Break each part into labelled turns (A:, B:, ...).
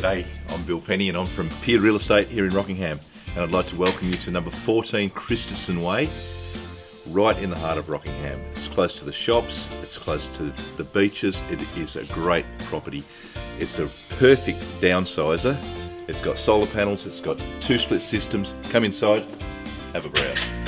A: G'day, I'm Bill Penny and I'm from Peard Real Estate here in Rockingham and I'd like to welcome you to number 14 Christison Way, right in the heart of Rockingham. It's close to the shops, it's close to the beaches, it is a great property. It's a perfect downsizer, it's got solar panels, it's got two split systems. Come inside, have a browse.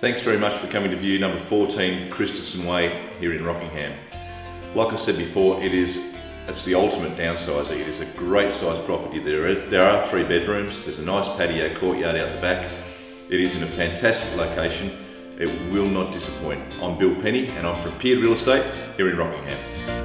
A: Thanks very much for coming to view number 14 Christison Way here in Rockingham. Like I said before, it is it's the ultimate downsizer. It is a great sized property. There, is, there are three bedrooms, there's a nice patio courtyard out the back. It is in a fantastic location. It will not disappoint. I'm Bill Penny and I'm from Peard Real Estate here in Rockingham.